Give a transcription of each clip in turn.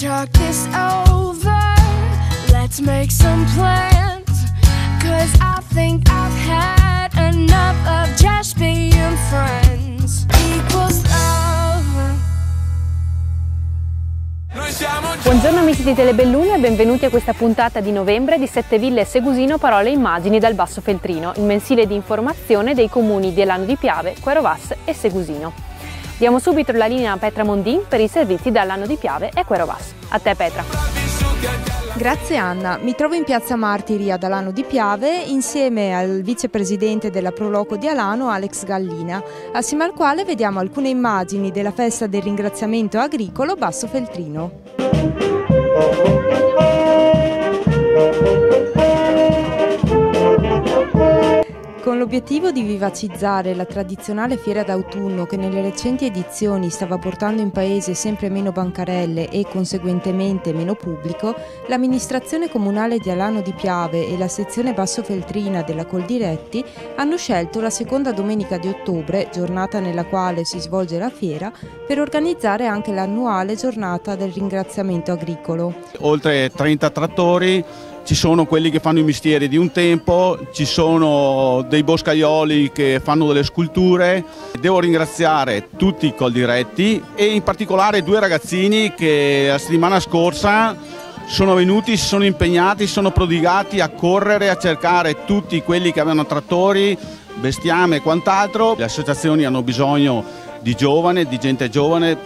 Let's talk this over. Let's make some plans. Cause I think I've had enough of just being friends. Equals love. Buongiorno amici di Telebelluni e benvenuti a questa puntata di novembre di Sette Ville e Segusino Parole e Immagini dal Basso Feltrino, il mensile di informazione dei comuni di Elano di Piave, Querovas e Segusino. Diamo subito la linea a Petra Mondin per i servizi dall'anno di Piave e Querovas. A te Petra. Grazie Anna, mi trovo in piazza Martiri ad Alano di Piave insieme al vicepresidente della Proloco di Alano Alex Gallina, assieme al quale vediamo alcune immagini della festa del ringraziamento agricolo Basso Feltrino. Con l'obiettivo di vivacizzare la tradizionale fiera d'autunno che nelle recenti edizioni stava portando in paese sempre meno bancarelle e conseguentemente meno pubblico, l'amministrazione comunale di Alano di Piave e la sezione Basso Feltrina della Coldiretti hanno scelto la seconda domenica di ottobre, giornata nella quale si svolge la fiera, per organizzare anche l'annuale giornata del ringraziamento agricolo. oltre 30 trattori, ci sono quelli che fanno i mestieri di un tempo, ci sono dei boscaioli che fanno delle sculture. Devo ringraziare tutti i coldiretti e in particolare due ragazzini che la settimana scorsa sono venuti, si sono impegnati, si sono prodigati a correre, a cercare tutti quelli che avevano trattori, bestiame e quant'altro. Le associazioni hanno bisogno di giovane, di gente giovane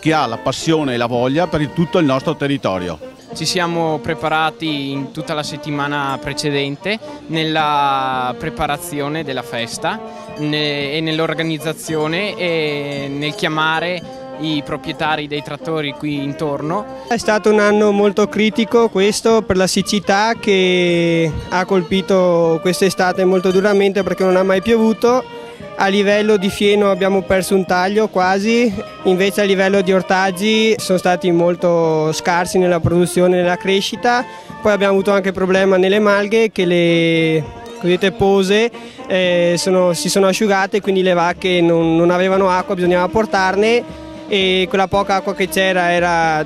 che ha la passione e la voglia per tutto il nostro territorio. Ci siamo preparati in tutta la settimana precedente nella preparazione della festa e nell'organizzazione e nel chiamare i proprietari dei trattori qui intorno. È stato un anno molto critico questo per la siccità che ha colpito quest'estate molto duramente perché non ha mai piovuto. A livello di fieno abbiamo perso un taglio quasi, invece a livello di ortaggi sono stati molto scarsi nella produzione e nella crescita. Poi abbiamo avuto anche problema nelle malghe che le cosiddette pose eh, sono- si sono asciugate, quindi le vacche non, non avevano acqua, bisognava portarne. E quella poca acqua che c'era era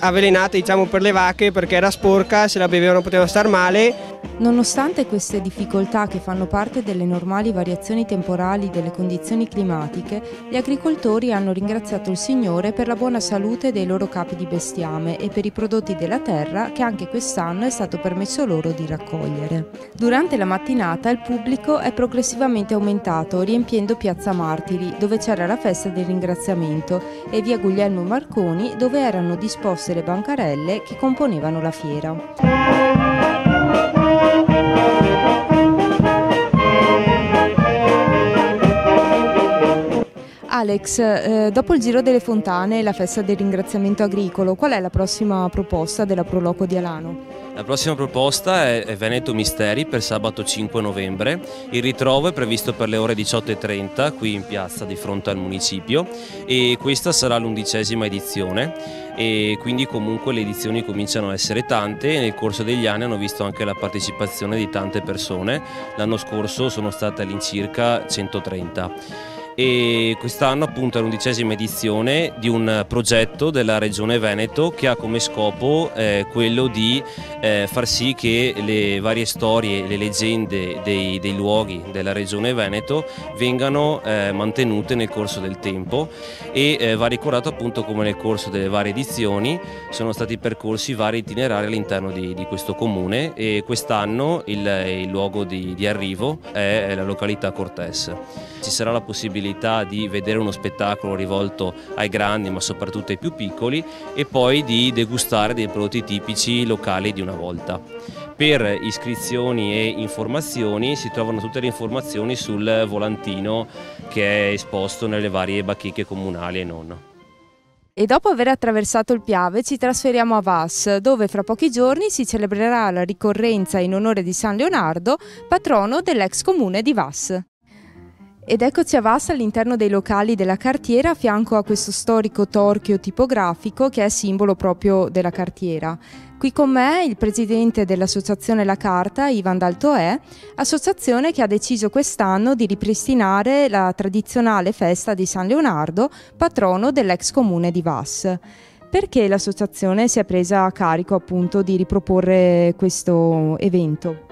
avvelenata diciamo, per le vacche perché era sporca, se la bevevano potevano star male Nonostante queste difficoltà che fanno parte delle normali variazioni temporali delle condizioni climatiche, gli agricoltori hanno ringraziato il Signore per la buona salute dei loro capi di bestiame e per i prodotti della terra che anche quest'anno è stato permesso loro di raccogliere. Durante la mattinata il pubblico è progressivamente aumentato, riempiendo Piazza Martiri, dove c'era la festa del ringraziamento, e via Guglielmo Marconi, dove erano disposte le bancarelle che componevano la fiera. Alex, eh, dopo il Giro delle Fontane e la festa del ringraziamento agricolo, qual è la prossima proposta della Proloco di Alano? La prossima proposta è Veneto Misteri per sabato 5 novembre. Il ritrovo è previsto per le ore 18.30 qui in piazza di fronte al municipio e questa sarà l'undicesima edizione e quindi comunque le edizioni cominciano a essere tante e nel corso degli anni hanno visto anche la partecipazione di tante persone. L'anno scorso sono state all'incirca 130 e quest'anno appunto è l'undicesima edizione di un progetto della Regione Veneto che ha come scopo eh, quello di eh, far sì che le varie storie, le leggende dei, dei luoghi della Regione Veneto vengano eh, mantenute nel corso del tempo e eh, va ricordato appunto come nel corso delle varie edizioni sono stati percorsi vari itinerari all'interno di, di questo comune e quest'anno il, il luogo di, di arrivo è la località Cortes. Ci sarà la possibilità di vedere uno spettacolo rivolto ai grandi ma soprattutto ai più piccoli e poi di degustare dei prodotti tipici locali di una volta. Per iscrizioni e informazioni si trovano tutte le informazioni sul volantino che è esposto nelle varie bacheche comunali e non. E dopo aver attraversato il Piave ci trasferiamo a Vas, dove fra pochi giorni si celebrerà la ricorrenza in onore di San Leonardo, patrono dell'ex comune di Vas. Ed eccoci a Vas all'interno dei locali della cartiera a fianco a questo storico torchio tipografico che è simbolo proprio della cartiera. Qui con me il presidente dell'associazione La Carta, Ivan Daltoè, associazione che ha deciso quest'anno di ripristinare la tradizionale festa di San Leonardo, patrono dell'ex comune di Vas. Perché l'associazione si è presa a carico appunto di riproporre questo evento?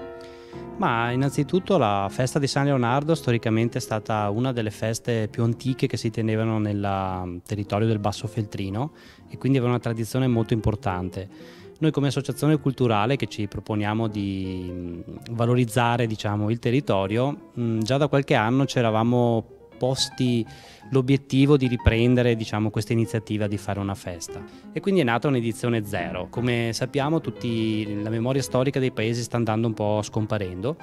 Ma innanzitutto la festa di San Leonardo storicamente è stata una delle feste più antiche che si tenevano nel territorio del Basso Feltrino e quindi aveva una tradizione molto importante. Noi come associazione culturale che ci proponiamo di valorizzare diciamo, il territorio, già da qualche anno ci eravamo posti l'obiettivo di riprendere diciamo, questa iniziativa di fare una festa. E quindi è nata un'edizione zero. Come sappiamo tutti, la memoria storica dei paesi sta andando un po' scomparendo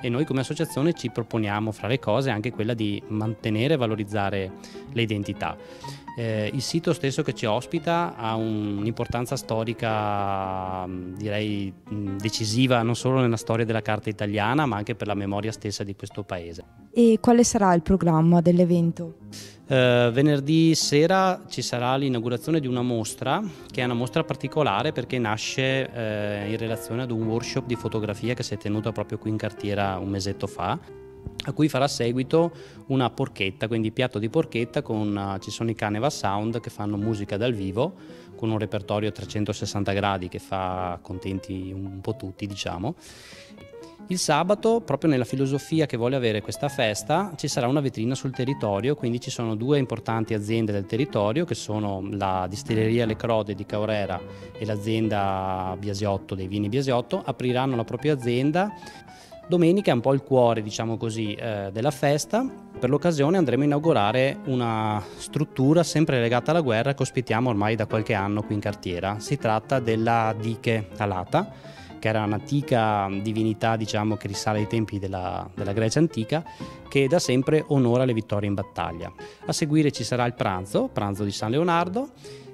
e noi come associazione ci proponiamo fra le cose anche quella di mantenere e valorizzare le identità. Eh, il sito stesso che ci ospita ha un'importanza storica direi decisiva non solo nella storia della carta italiana ma anche per la memoria stessa di questo paese. E quale sarà il programma dell'evento? Eh, venerdì sera ci sarà l'inaugurazione di una mostra che è una mostra particolare perché nasce eh, in relazione ad un workshop di fotografia che si è tenuto proprio qui in cartiera un mesetto fa a cui farà seguito una porchetta, quindi piatto di porchetta con uh, ci sono i Caneva Sound che fanno musica dal vivo con un repertorio a 360 gradi che fa contenti un po' tutti, diciamo. Il sabato, proprio nella filosofia che vuole avere questa festa, ci sarà una vetrina sul territorio, quindi ci sono due importanti aziende del territorio che sono la distilleria Le Crode di Caorera e l'azienda Biasiotto dei vini Biasiotto, apriranno la propria azienda Domenica è un po' il cuore, diciamo così, eh, della festa. Per l'occasione andremo a inaugurare una struttura sempre legata alla guerra che ospitiamo ormai da qualche anno qui in cartiera. Si tratta della Diche Alata, che era un'antica divinità diciamo, che risale ai tempi della, della, Grecia antica, che da sempre onora le vittorie in battaglia. A seguire ci sarà il pranzo, pranzo di San Leonardo,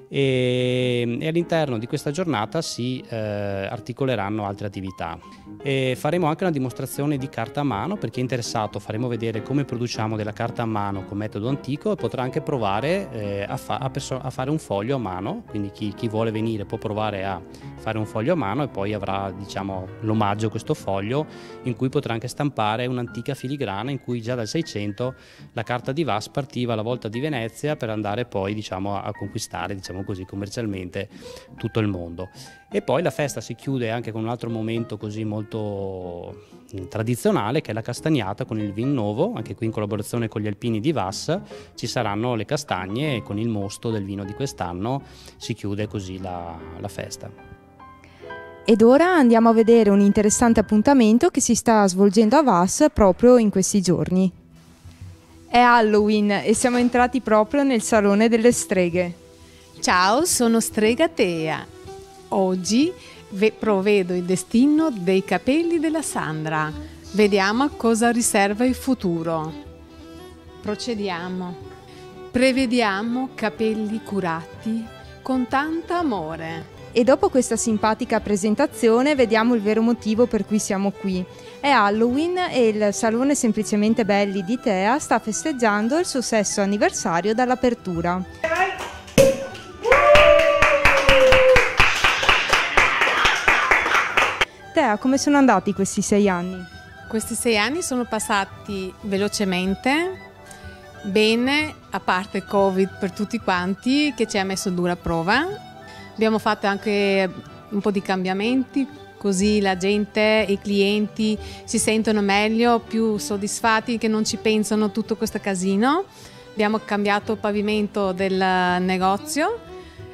e, e all'interno di questa giornata si eh, articoleranno altre attività. E faremo anche una dimostrazione di carta a mano, per chi è interessato faremo vedere come produciamo della carta a mano con metodo antico e potrà anche provare eh, a, fa a, a, fare un foglio a mano, quindi chi, chi, vuole venire può provare a fare un foglio a mano e poi avrà diciamo, l'omaggio a questo foglio in cui potrà anche stampare un'antica filigrana in cui già dal 600 la carta di Vas partiva alla volta di Venezia per andare poi diciamo, a conquistare diciamo, così, commercialmente tutto il mondo. E poi la festa si chiude anche con un altro momento così molto mm, tradizionale che è la castagnata con il vin nuovo, anche qui in collaborazione con gli alpini di Vas ci saranno le castagne e con il mosto del vino di quest'anno si chiude così la, la festa. Ed ora andiamo a vedere un interessante appuntamento che si sta svolgendo a Vas proprio in questi giorni. È Halloween e siamo entrati proprio nel Salone delle Streghe. Ciao, sono Strega Tea. Oggi provvedo il destino dei capelli della Sandra. Vediamo cosa riserva il futuro. Procediamo. Prevediamo capelli curati con tanto amore. E dopo questa simpatica presentazione vediamo il vero motivo per cui siamo qui. È Halloween e il Salone Semplicemente Belli di Tea sta festeggiando il suo sesto anniversario dall'apertura. Tea, come sono andati questi sei anni? Questi sei anni sono passati velocemente, bene, a parte Covid per tutti quanti che ci ha messo dura prova. Abbiamo fatto anche un po' di cambiamenti, così la gente, i clienti si sentono meglio, più soddisfatti che non ci pensano tutto questo casino. Abbiamo cambiato il pavimento del negozio,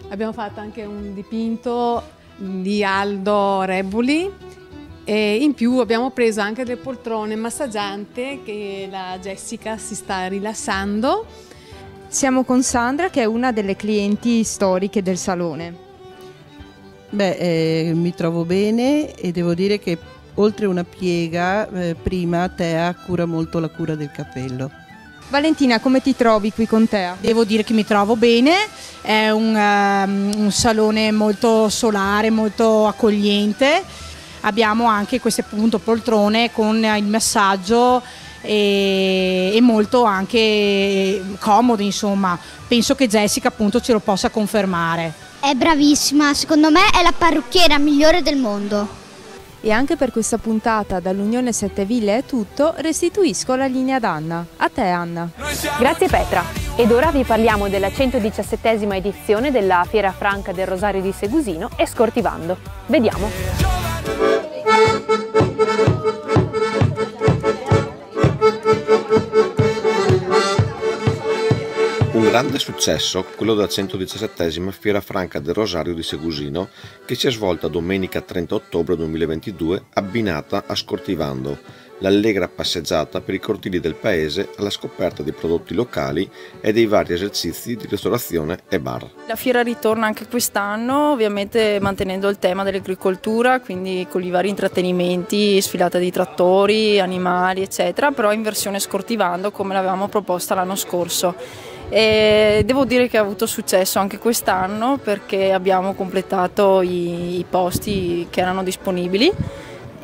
abbiamo fatto anche un dipinto di Aldo Rebuli e in più abbiamo preso anche delle poltrone massaggiante che la Jessica si sta rilassando. Siamo con Sandra che è una delle clienti storiche del salone. Beh, eh, mi trovo bene e devo dire che oltre una piega, eh, prima Tea cura molto la cura del capello. Valentina, come ti trovi qui con Tea? Devo dire che mi trovo bene, è un, um, un salone molto solare, molto accogliente abbiamo anche queste appunto poltrone con il massaggio e, e, molto anche comodo insomma. Penso che Jessica appunto ce lo possa confermare. È bravissima. Secondo me è la parrucchiera migliore del mondo. E anche per questa puntata dall'Unione Sette Ville è tutto restituisco la linea ad Anna. A te Anna. Grazie Petra. Ed ora vi parliamo della 117esima edizione della Fiera Franca del Rosario di Segusino e Scortivando. Vediamo! Grande successo quello della 117esima Fiera Franca del Rosario di Segusino che si è svolta domenica 30 ottobre 2022 abbinata a Scortivando, l'allegra passeggiata per i cortili del paese alla scoperta di prodotti locali e dei vari esercizi di ristorazione e bar. La fiera ritorna anche quest'anno, ovviamente mantenendo il tema dell'agricoltura, quindi con i vari intrattenimenti, sfilata di trattori, animali, eccetera, però in versione scortivando come l'avevamo proposta l'anno scorso. E devo dire che ha avuto successo anche quest'anno perché abbiamo completato i, i posti che erano disponibili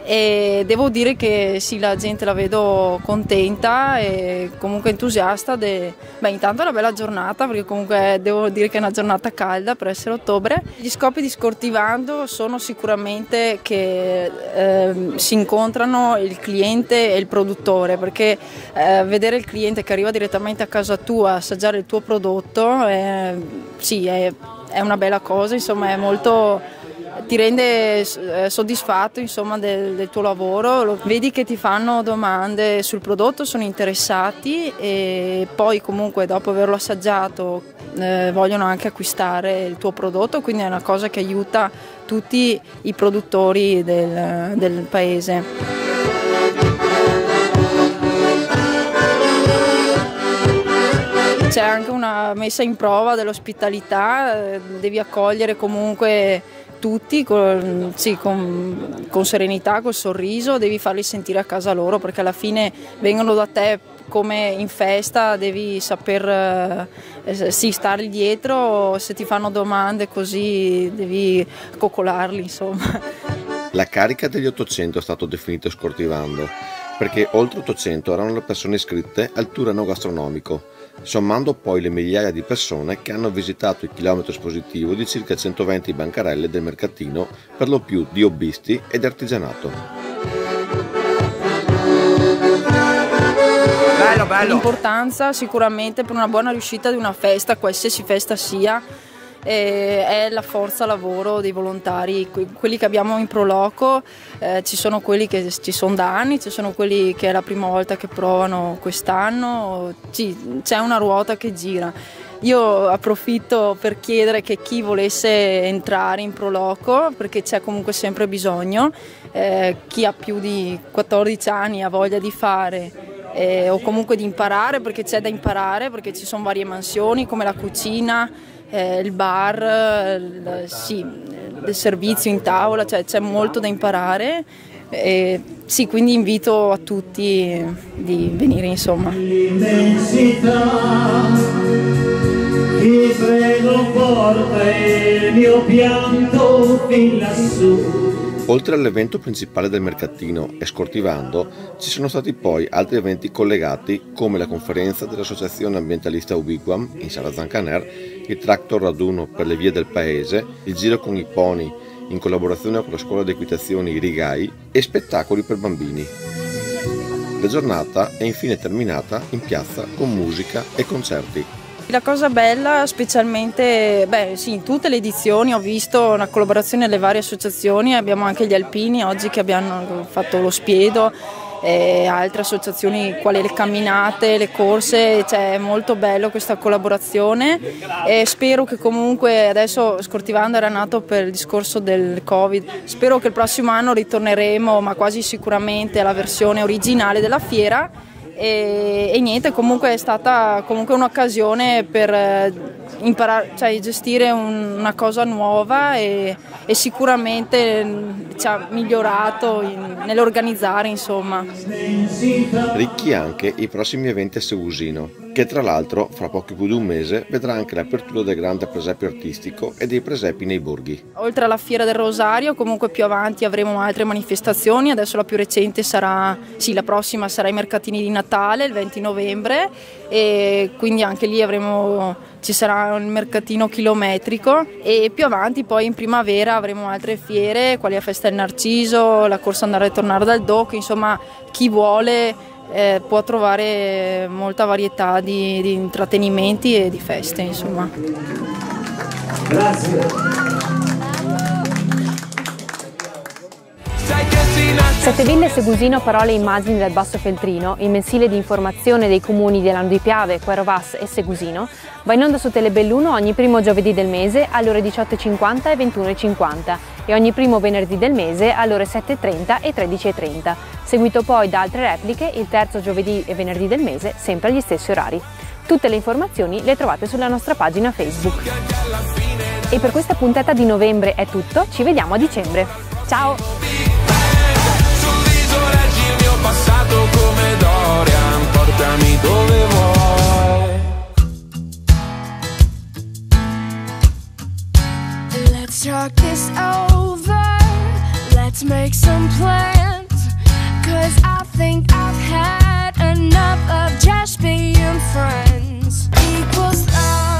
e devo dire che sì, la gente la vedo contenta e comunque entusiasta. De... Beh, intanto è una bella giornata perché comunque devo dire che è una giornata calda per essere ottobre. Gli scopi di Scortivando sono sicuramente che eh, si incontrano il cliente e il produttore perché eh, vedere il cliente che arriva direttamente a casa tua, assaggiare il tuo prodotto, eh, sì, è, è una bella cosa, insomma è molto ti rende eh, soddisfatto insomma, del, del, tuo lavoro, vedi che ti fanno domande sul prodotto, sono interessati e poi comunque dopo averlo assaggiato eh, vogliono anche acquistare il tuo prodotto, quindi è una cosa che aiuta tutti i produttori del, del paese. C'è anche una messa in prova dell'ospitalità, eh, devi accogliere comunque tutti con, sì, con, con serenità, col sorriso, devi farli sentire a casa loro perché alla fine vengono da te come in festa, devi saper eh, sì, stargli dietro, se ti fanno domande così devi coccolarli insomma. La carica degli 800 è stato definito scortivando perché oltre 800 erano le persone iscritte al tour enogastronomico sommando poi le migliaia di persone che hanno visitato il chilometro espositivo di circa 120 bancarelle del mercatino, per lo più di hobbisti ed artigianato. L'importanza sicuramente per una buona riuscita di una festa, qualsiasi festa sia, è la forza lavoro dei volontari, quelli che abbiamo in Proloco, eh, ci sono quelli che ci sono da anni, ci sono quelli che è la prima volta che provano quest'anno, c'è una ruota che gira. Io approfitto per chiedere che chi volesse entrare in Proloco, perché c'è comunque sempre bisogno, eh, chi ha più di 14 anni ha voglia di fare eh, o comunque di imparare, perché c'è da imparare, perché ci sono varie mansioni come la cucina, eh, il bar, il, sì, il servizio in tavola, cioè c'è molto da imparare. E, sì, quindi invito a tutti di venire insomma. L'immensità, chi prego porta il mio pianto fin lassù. Oltre all'evento principale del mercatino e Scortivando, ci sono stati poi altri eventi collegati come la conferenza dell'Associazione Ambientalista Ubiquam in Sala Zancaner, il tractor raduno per le vie del paese, il giro con i pony in collaborazione con la scuola di equitazione Rigai e spettacoli per bambini. La giornata è infine terminata in piazza con musica e concerti. La cosa bella, specialmente, beh sì, in tutte le edizioni ho visto una collaborazione delle varie associazioni, abbiamo anche gli alpini oggi che abbiamo fatto lo spiedo e altre associazioni quali le camminate, le corse, cioè è molto bello questa collaborazione. E spero che comunque adesso Scortivando era nato per il discorso del Covid, spero che il prossimo anno ritorneremo ma quasi sicuramente alla versione originale della fiera. E, e niente, comunque è stata comunque un'occasione per eh, imparare, cioè gestire un, una cosa nuova e, e sicuramente ci ha migliorato in, nell'organizzare insomma. Ricchi anche i prossimi eventi a Segusino, che tra l'altro fra poco più di un mese vedrà anche l'apertura del grande presepio artistico e dei presepi nei borghi. Oltre alla Fiera del Rosario, comunque più avanti avremo altre manifestazioni, adesso la più recente sarà, sì la prossima sarà i mercatini di Natale il 20 novembre e quindi anche lì avremo, ci sarà un mercatino chilometrico e più avanti poi in primavera avremo altre fiere, quali la Festa del Narciso, la corsa andare e tornare dal DOC, insomma chi vuole eh, può trovare molta varietà di, di intrattenimenti e di feste. Insomma. Grazie. Sette Ville Segusino Parole e Immagini dal Basso Feltrino, il mensile di informazione dei comuni di Lano di Piave, Querovas e Segusino, va in onda su Telebelluno ogni primo giovedì del mese alle ore 18.50 e 21.50 e ogni primo venerdì del mese alle ore 7.30 e 13.30, seguito poi da altre repliche il terzo giovedì e venerdì del mese, sempre agli stessi orari. Tutte le informazioni le trovate sulla nostra pagina Facebook. E per questa puntata di novembre è tutto, ci vediamo a dicembre. Ciao! dove vuoi. Let's talk this over. Let's make some plans. Cause I think I've had enough of just being friends. Equals love.